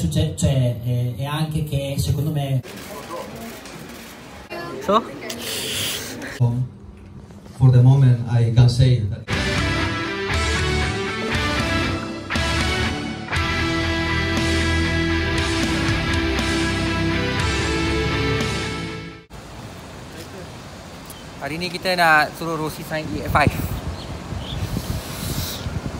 succede, cioè, è, è anche che secondo me So? For the moment, I can say that. Hari ni kita nak suruh Rosi sign EF5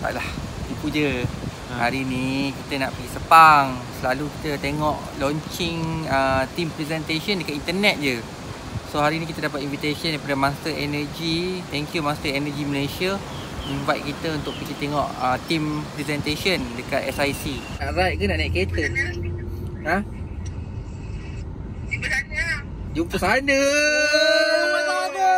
Taklah, tipu je Hari ni kita nak pergi Sepang Selalu kita tengok launching uh, team presentation dekat internet je So hari ni kita dapat invitation daripada Monster Energy Thank you Monster Energy Malaysia Invite kita untuk pergi tengok uh, team presentation dekat SIC Nak ride ke nak naik kereta? Ha? Jumpa sana. Jumpa sana.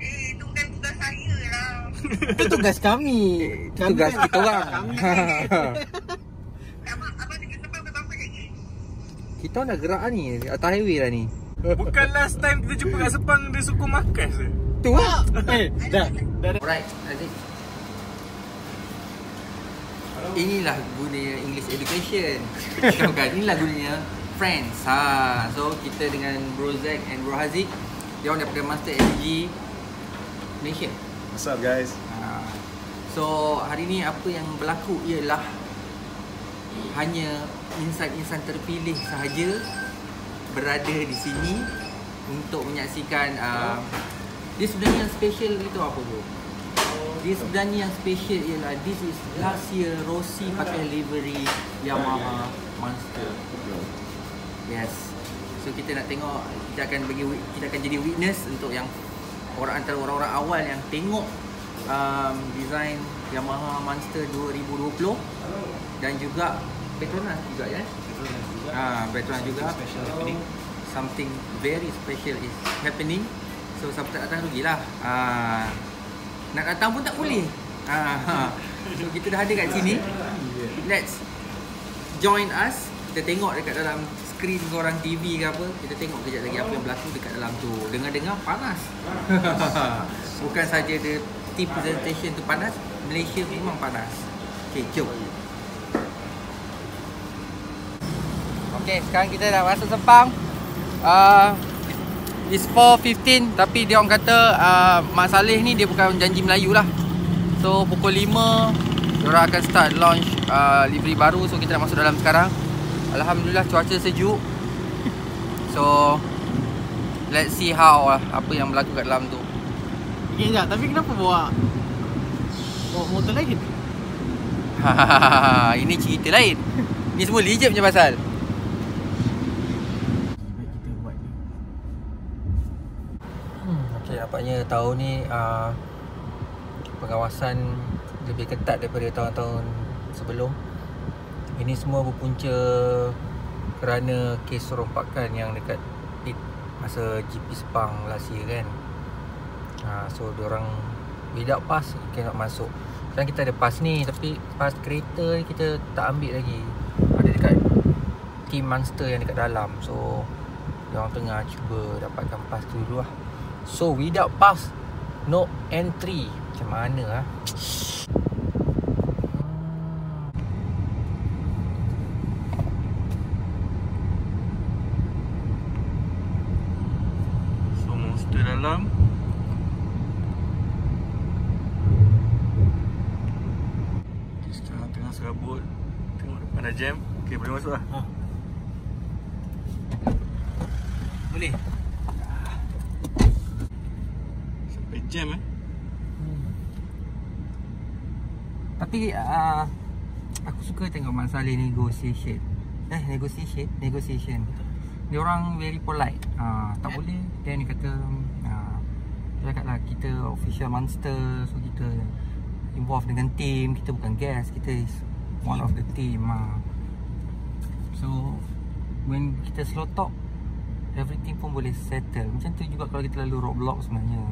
Eh, itu bukan tugas saya lah. Itu tugas kami. Itu tugas kita orang. Kita dah gerak ni atas highway lah ni. Bukan last time kita jumpa kat Sepang dia suku makas je. Tu lah. Eh, dah. Alright, Aziz. Inilah gunanya English education. Bukan, inilah gunanya friends. Ha. So kita dengan Bro Zack and Bro Haziq dia orang daripada Master Energy Malaysia. What's up guys? Ha. So hari ni apa yang berlaku ialah hanya insan-insan terpilih sahaja berada di sini untuk menyaksikan uh, dia sebenarnya yang special itu apa bro? Dia sebenarnya yang special ialah this is last year Rossi pakai livery Yamaha Monster. Yes. So kita nak tengok kita akan bagi kita akan jadi witness untuk yang orang antara orang-orang awal yang tengok um, design Yamaha Monster 2020 dan juga Petronas juga ya. Ah, Petronas juga. So, something very special is happening. So siapa tak datang rugilah. Ah, nak datang pun tak boleh. Ah, so kita dah ada kat sini. Let's join us. Kita tengok dekat dalam skrin korang TV ke apa. Kita tengok kejap lagi apa yang berlaku dekat dalam tu. Dengar-dengar panas. Bukan saja the team presentation tu panas, Malaysia memang panas. Okay, jom. Okay, sekarang kita dah masuk Sepang. Uh, it's 4.15 tapi dia orang kata uh, Mak Saleh ni dia bukan janji Melayu lah. So pukul 5 Diorang akan start launch uh, livery baru So kita nak masuk dalam sekarang Alhamdulillah cuaca sejuk So Let's see how lah Apa yang berlaku kat dalam tu Okay, sekejap. Tapi kenapa bawa bawa motor lain? Ini cerita lain Ni semua legit punya pasal Kita buat ni. Okay, nampaknya tahun ni uh, pengawasan lebih ketat daripada tahun-tahun sebelum. Ini semua berpunca kerana kes rompakan yang dekat pit masa GP Sepang last year kan. Uh, so orang without pass cannot masuk. Sekarang kita ada pass ni tapi pass kereta ni kita tak ambil lagi. Ada dekat team monster yang dekat dalam. So orang tengah cuba dapatkan pass tu dulu lah. So without pass No entry Macam mana ah? So monster dalam. Okay, sekarang tengah serabut. Tengok depan dah jam. Okay, boleh masuk lah. Boleh? Sampai jam eh. Tapi uh, Aku suka tengok Mak Saleh negotiation. Eh negotiation? Negotiation. Dia orang very polite. Uh, Tak boleh. Then dia kata uh, Dia cakap lah kita official monster So kita Involved dengan team Kita bukan guest Kita is One of the team uh. So When kita slow talk Everything pun boleh settle. Macam tu juga kalau kita lalu roadblock sebenarnya.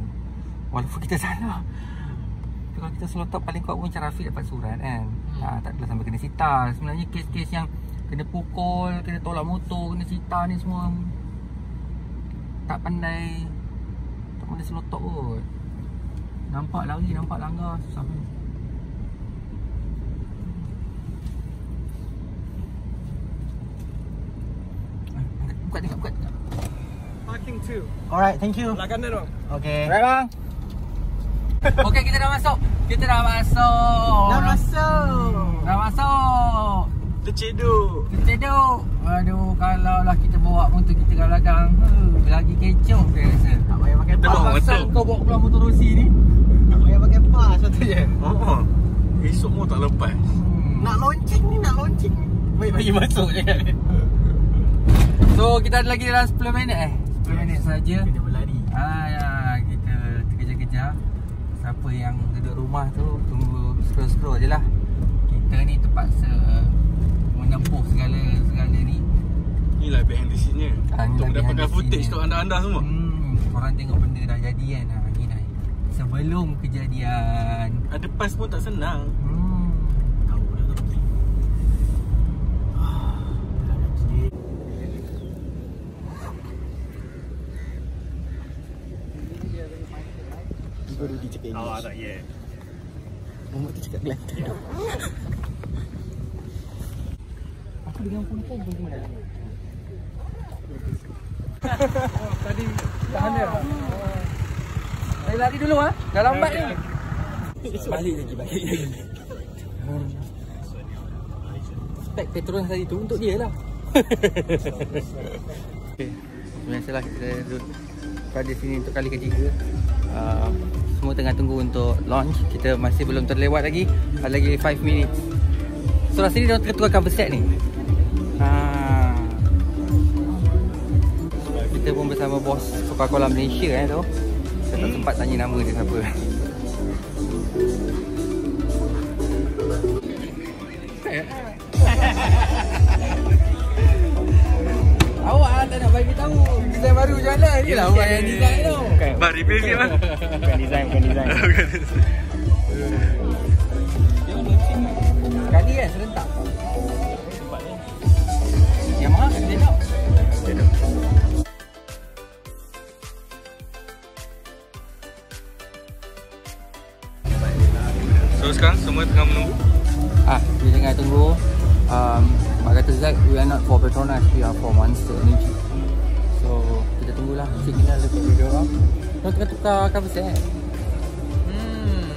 Walaupun kita salah. Tapi kalau kita slow talk paling kuat pun macam Rafiq dapat surat kan? Hmm. ha, Tak adalah sampai kena sita. Sebenarnya kes-kes yang Kena pukul, kena tolak motor, kena sita ni semua Tak pandai. Tak pandai slow talk kot. Nampak lari, nampak langgar Susah pun buka tengok, buka tengok. Parking 2. Alright, thank you. Belah kanan bang. Okay. Right bang. Okey, kita dah masuk. Kita dah masuk. Dah masuk. Dah masuk. Terceduk. Cedok. Aduh, kalau lah kita bawa motor kita kat belakang, huh, lagi kecoh dia rasa. Tak payah pakai Asal motor. kau bawa pulang motor Rossi ni? Tak payah pakai pas patutnya. Oh. Esok mau tak lepas. Hmm. Nak launching ni, nak launching. Baik bagi masuk je kan. So, kita ada lagi dalam 10 minit eh. 10 minit saja. Kita berlari. Ah, ya, kita terkejar-kejar. Siapa yang duduk rumah tu tunggu scroll-scroll je lah. Kita ni terpaksa menempuh segala segala ni. Inilah behind the scene-nya. Ah, inilah Untuk mendapatkan footage untuk anda-anda semua. Hmm, korang tengok benda dah jadi kan. Ha, ni dah. Sebelum kejadian. Ada pas pun tak senang. Hmm. Baru dia cakap English. Awak tak yet. Muhammad tu cakap Kelantan. Aku dengan phone phone pun kena. Tadi tahan dia. Saya lari dulu ah. Dah lambat ni. Balik lagi, balik lagi. Spek petrol tadi tu untuk dia lah. okay. Biasalah kita duduk pada sini untuk kali ketiga. Uh, semua tengah tunggu untuk launch. Kita masih belum terlewat lagi. Ada lagi 5 minit. So rasa ni dia tengah tukar cover set ni. Ha. Kita pun bersama bos Coca-Cola Malaysia eh tu. Saya tak sempat tanya nama dia siapa. Nak bagi tahu design baru jalan ni lah awak yang design tu. Bang, review sikit bang. Bukan design, bukan design. Sekali kan serentak. Yamaha stand up. So sekarang semua tengah menunggu. Ah, dia tengah tunggu. Um, Mak kata Zack, we are not for Petronas, we are for Monster Energy. So, kita tunggulah signal dekat video orang. Kita tengah tukar cover set. Hmm.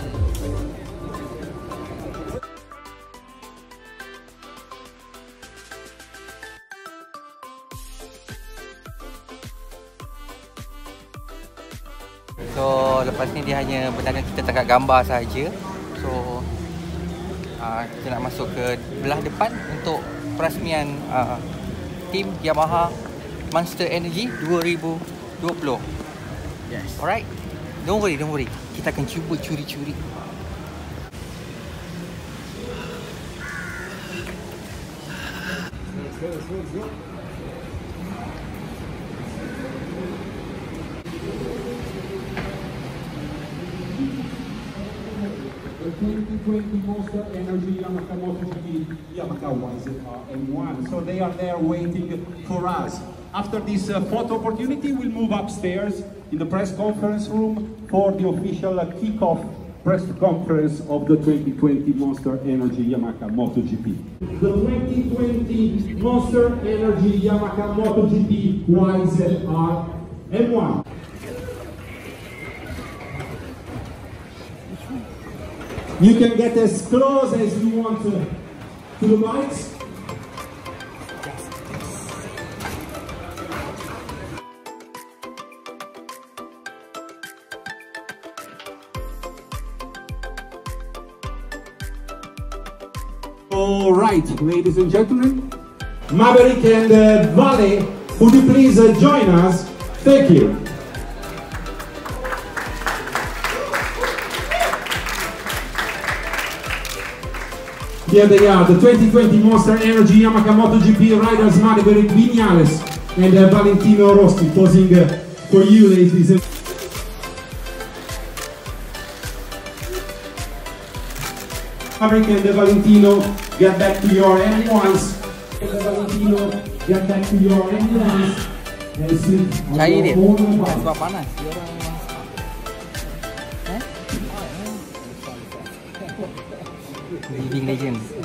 So lepas ni dia hanya benarkan kita tangkap gambar saja. So uh, kita nak masuk ke belah depan untuk perasmian uh, tim Yamaha Monster Energy 2020. Yes. Alright. Don't worry, don't worry. Kita akan cuba curi-curi. The 2020 Monster Energy Yamaha MotoGP Yamaha YZR M1. So they are there waiting for us. After this uh, photo opportunity, we'll move upstairs in the press conference room for the official uh, kickoff press conference of the 2020 Monster Energy Yamaha MotoGP. The 2020 Monster Energy Yamaha MotoGP YZR M1. You can get as close as you want to, to the mics. Ladies and gentlemen, Maverick and uh, Vale, would you please uh, join us? Thank you. Here they are, the 2020 Monster Energy Yamaha MotoGP riders Maverick Vinales and uh, Valentino Rossi posing uh, for you, ladies and Maverick and uh, Valentino, get back to your M1s. And, uh, Valentino, get back to your M1s. And sit on Cair dia. your own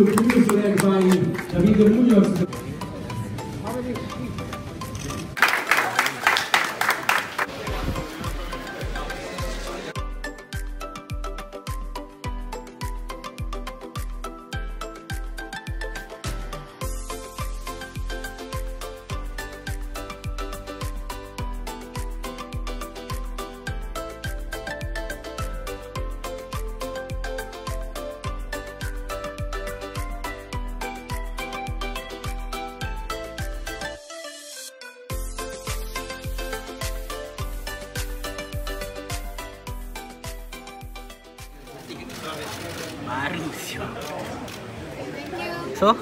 Mundo, muito obrigado, David Munhoz. Baru siap. So,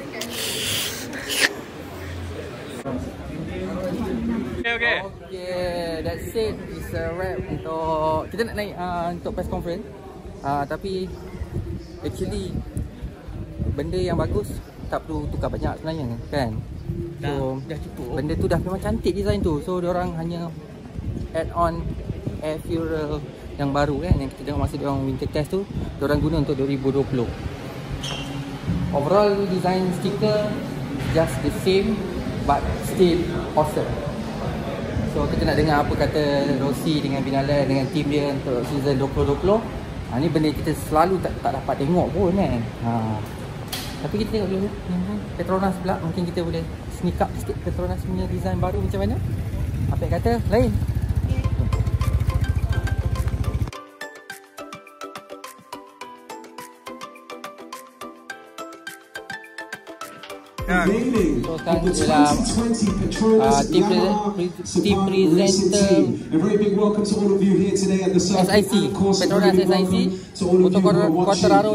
Okay, okay. Okay, that's it. It's a wrap untuk kita nak naik uh, untuk press conference. Uh, tapi actually benda yang bagus tak perlu tukar banyak sebenarnya kan. So, dah cukup. benda tu dah memang cantik design tu. So orang hanya add on air fuel yang baru kan yang kita tengok masa dia orang winter test tu, orang guna untuk 2020. Overall design sticker just the same but still awesome. So kita nak dengar apa kata Rossi dengan Binala dengan tim dia untuk season 2020. Ha, ni benda kita selalu tak, tak dapat tengok pun kan. Ha. Tapi kita tengok dulu Petronas pula mungkin kita boleh sneak up sikit Petronas punya design baru macam mana. Apa kata? Lain.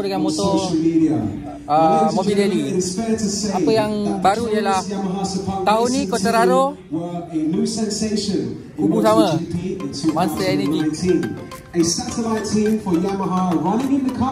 Dengan on motor, social media. ah, Now, ladies and mobil gentlemen, daily. it is fair to say Apa yang baru Petronas ialah tahun ni Team in kubu sama. Monster Energy. 2019. A satellite team for Yamaha running in the car.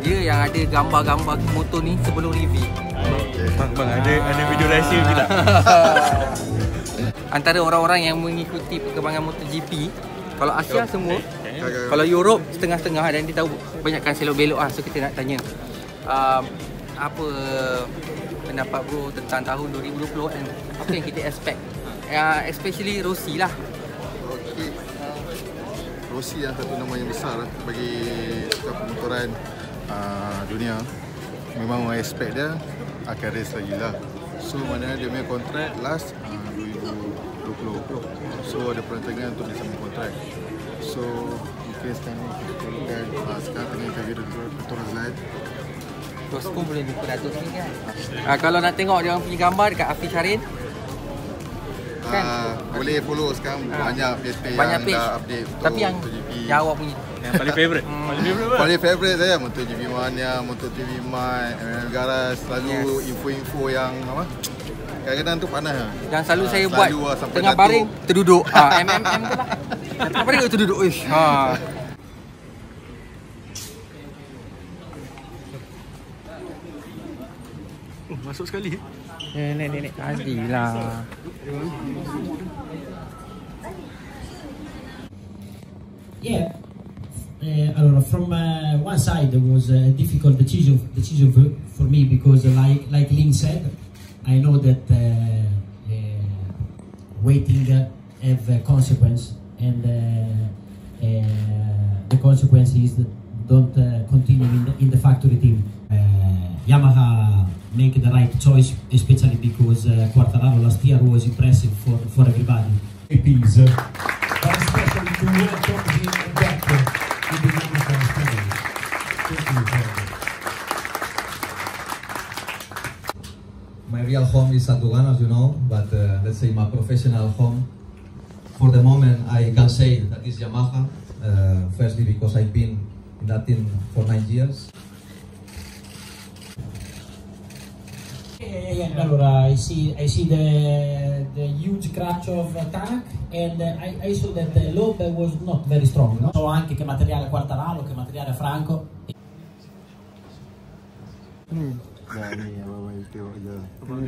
Dia yang ada gambar-gambar motor ni sebelum review. Bang, bang ada ada video rahsia ke tak? Antara orang-orang yang mengikuti perkembangan MotoGP, kalau Asia semua, kalau Europe setengah-setengah dan dia tahu banyakkan selok belok ah. So kita nak tanya um, apa pendapat bro tentang tahun 2020 kan? Apa yang kita expect? Uh, especially Rossi lah. Okey. Rossi yang satu nama yang besar lah bagi pemotoran uh, dunia. Memang orang expect dia akan race lagi lah. So mana dia punya kontrak last uh, 2020. So ada perancangan untuk dia sambung kontrak. So mungkin sekarang ni kita tengokkan uh, sekarang tengah interview dengan lain. Terus pun boleh jumpa Datuk sini kan? Uh, kalau nak tengok dia orang punya gambar dekat Afiq Syarin, Kan? Uh, boleh follow sekarang Ah. banyak page-page banyak yang page. dah update untuk Tapi yang MotoGP. yang awak punya Yang paling favourite. Paling favourite apa? Paling favourite saya MotoGP Mania, MotoGP Mart, MM Garas selalu Yes. info-info yang apa? Kadang-kadang tu panas lah. yang selalu Ah, saya selalu buat lah sampai tengah baring terduduk. Ha, MMM tu lah. Tengah baring terduduk. Ish. Ha. Oh, masuk sekali. Eh, ni ni ni. Adilah. Yeah. Uh, allora, from uh, one side, it was a difficult decision decision for, for me because, like like Lin said, I know that uh, uh, waiting uh, have a consequence, and uh, uh, the consequence is that don't uh, continue in the, in the factory team. Uh, Yamaha make the right choice, especially because uh, Quartararo last year was impressive for, for everybody. APs, uh, but especially to My real home is Sandogan, as you know, but uh, let's say my professional home. For the moment, I can say that is Yamaha. Uh, firstly, because I've been in that team for nine years. Yeah. Allora, I see, I see the the huge crutch of attack, and I, I saw that the lob was not very strong. No? So anche che materiale Quartararo, che materiale Franco. Je.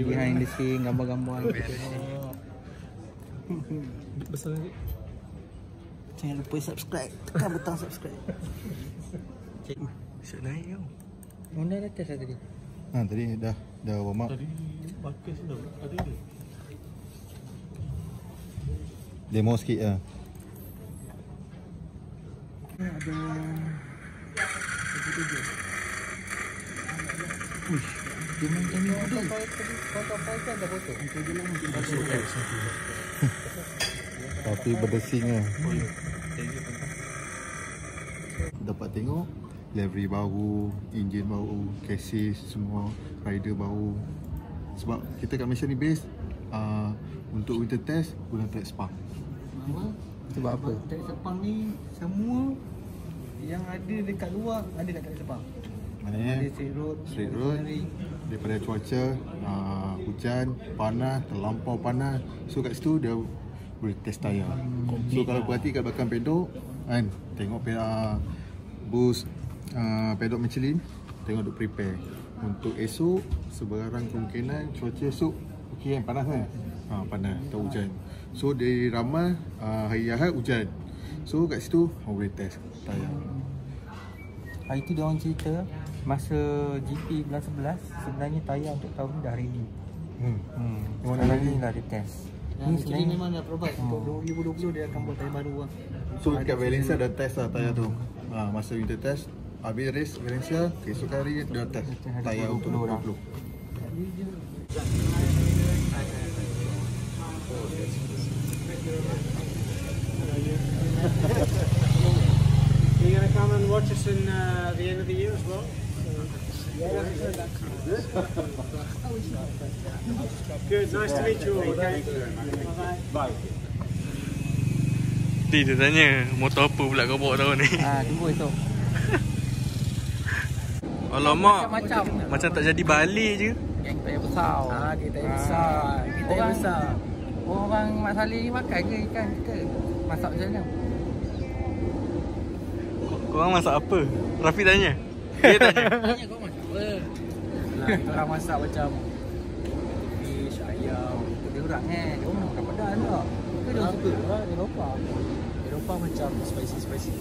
Behind the scene, gambar-gambar Besar lagi. Jangan lupa subscribe. Tekan butang subscribe. Siap naik kau. Honda dah test tadi. Ha tadi dah dah warm up. Tadi bagus tu ada dia. Demo sikit lah. Ada Uish, dia main ada lah. Tapi berdesing lah. Dapat tengok livery baru, enjin baru, chassis semua, rider baru. Sebab kita kat Malaysia ni base uh, untuk winter test guna track spark. Sebab apa? Tak sepang ni semua yang ada dekat luar ada kat tak sepang. Maknanya Ada straight road, straight road daripada cuaca uh, hujan, panas, terlampau panas. So kat situ dia boleh test tayar. So kalau perhati kat belakang pedok kan, tengok uh, boost uh, pedok Michelin, tengok duk prepare. Untuk esok sebarang kemungkinan cuaca esok okey kan panas kan? Ha, panas, tak hujan. So dari ramal uh, hari Ahad hujan. So kat situ orang boleh test tayar. Hari tu dia orang cerita masa GP bulan 11 sebenarnya tayar untuk tahun ni dah ready. Hmm. Hmm. Memang Sekarang ni dah ada test. Ni sebenarnya memang dah provide untuk Hmm. 2020 dia akan buat tayar baru lah. So dekat Valencia dah test lah tayar tu ha, Masa winter test Habis race Valencia Keesokan hari dah test Tayar untuk 2020 Are you going to come and watch us in uh, the end of the year as well? Good, nice to meet you all. Okay? Bye. Nanti dia tanya motor apa pula kau bawa tahun ni. Ah, tunggu esok. Alamak. Macam-macam. Macam tak jadi balik je. Yang tayar besar. Ah, kita yang besar. Kita yang Orang- besar. Orang Mak Saleh ni makan ke ikan kita? Masak macam mana? Korang masak apa? Rafi tanya. Dia tanya. Tanya kau masak apa? Nah, kita orang masak macam fish, ayam. Dia orang eh. Dia orang makan pedas tak? Dia orang suka? Lah, Eropah. Eropah macam spicy-spicy.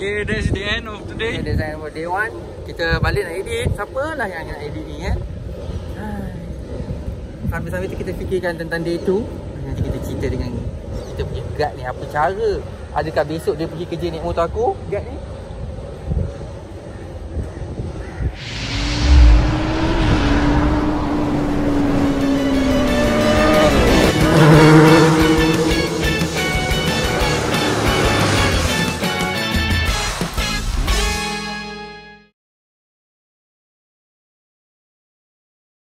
Okay, that's the end of Okay, today. design for day one. Kita balik nak edit. Siapa lah yang nak edit ni eh? Sambil-sambil tu kita fikirkan tentang day two. Nanti kita cerita dengan kita punya guard ni. Apa cara? Adakah besok dia pergi kerja naik motor aku? Guard ni?